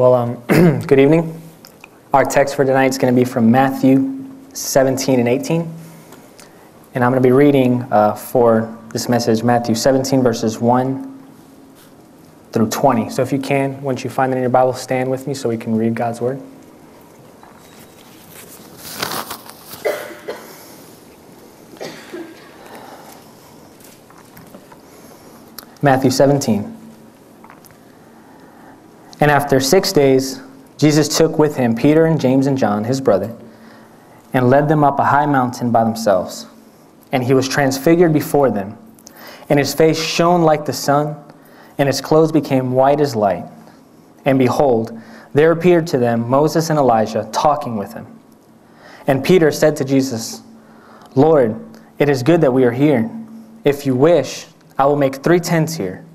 Well, um, good evening. Our text for tonight is going to be from Matthew 17 and 18. And I'm going to be reading uh, for this message Matthew 17, verses 1 through 20. So if you can, once you find it in your Bible, stand with me so we can read God's Word. Matthew 17. And after six days, Jesus took with him Peter and James and John, his brother, and led them up a high mountain by themselves. And he was transfigured before them, and his face shone like the sun, and his clothes became white as light. And behold, there appeared to them Moses and Elijah talking with him. And Peter said to Jesus, Lord, it is good that we are here. If you wish, I will make three tents here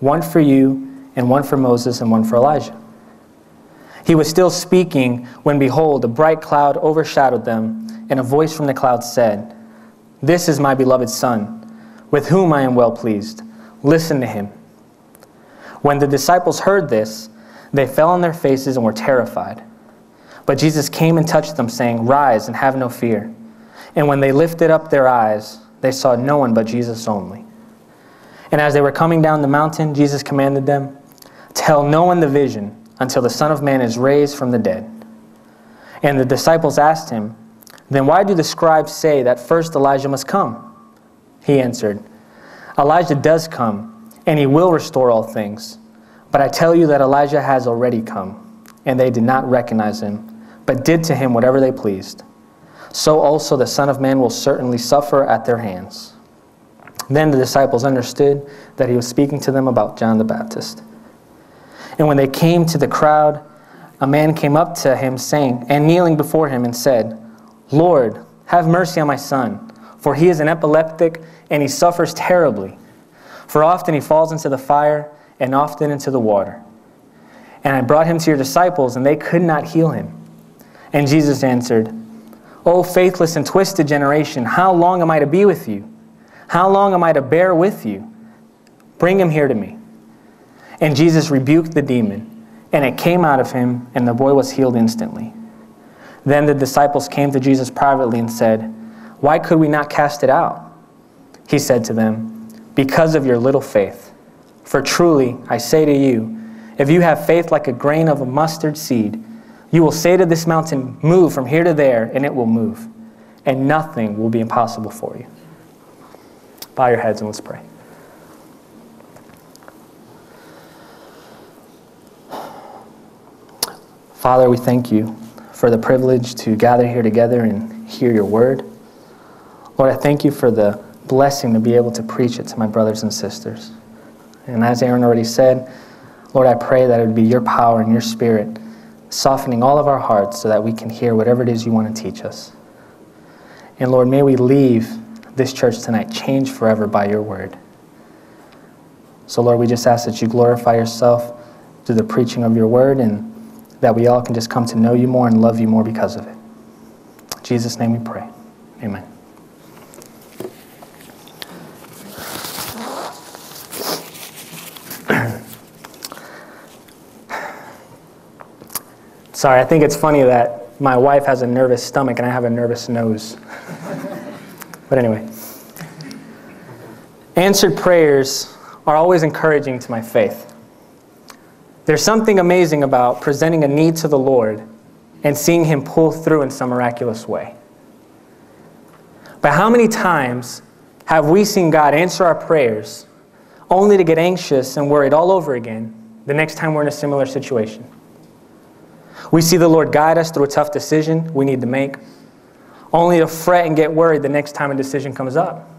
one for you and one for Moses, and one for Elijah. He was still speaking when, behold, a bright cloud overshadowed them, and a voice from the cloud said, This is my beloved Son, with whom I am well pleased. Listen to him. When the disciples heard this, they fell on their faces and were terrified. But Jesus came and touched them, saying, Rise and have no fear. And when they lifted up their eyes, they saw no one but Jesus only. And as they were coming down the mountain, Jesus commanded them, Tell no one the vision until the Son of Man is raised from the dead. And the disciples asked him, Then why do the scribes say that first Elijah must come? He answered, Elijah does come, and he will restore all things. But I tell you that Elijah has already come, and they did not recognize him, but did to him whatever they pleased. So also the Son of Man will certainly suffer at their hands. Then the disciples understood that he was speaking to them about John the Baptist. And when they came to the crowd, a man came up to him, saying, and kneeling before him, and said, Lord, have mercy on my son, for he is an epileptic, and he suffers terribly. For often he falls into the fire, and often into the water. And I brought him to your disciples, and they could not heal him. And Jesus answered, O faithless and twisted generation, how long am I to be with you? How long am I to bear with you? Bring him here to me. And Jesus rebuked the demon, and it came out of him, and the boy was healed instantly. Then the disciples came to Jesus privately and said, Why could we not cast it out? He said to them, Because of your little faith. For truly, I say to you, if you have faith like a grain of a mustard seed, you will say to this mountain, Move from here to there, and it will move, and nothing will be impossible for you. Bow your heads and let's pray. Father, we thank you for the privilege to gather here together and hear your word. Lord, I thank you for the blessing to be able to preach it to my brothers and sisters. And as Aaron already said, Lord, I pray that it would be your power and your spirit softening all of our hearts so that we can hear whatever it is you want to teach us. And Lord, may we leave this church tonight changed forever by your word. So, Lord, we just ask that you glorify yourself through the preaching of your word and that we all can just come to know you more and love you more because of it. In Jesus' name we pray. Amen. Sorry, I think it's funny that my wife has a nervous stomach and I have a nervous nose. but anyway, answered prayers are always encouraging to my faith. There's something amazing about presenting a need to the Lord and seeing Him pull through in some miraculous way. But how many times have we seen God answer our prayers only to get anxious and worried all over again the next time we're in a similar situation? We see the Lord guide us through a tough decision we need to make, only to fret and get worried the next time a decision comes up.